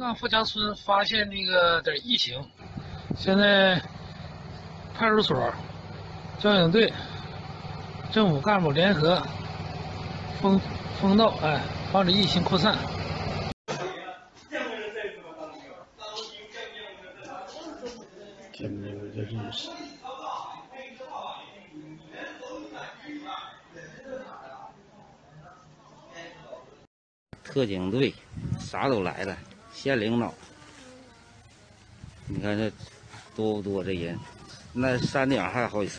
让富强村发现那个点疫情，现在派出所、交警队、政府干部联合封封道，哎，防止疫情扩散。见面我就认识。特警队啥都来了，县领导。你看这多不多这人？那山顶还好几次。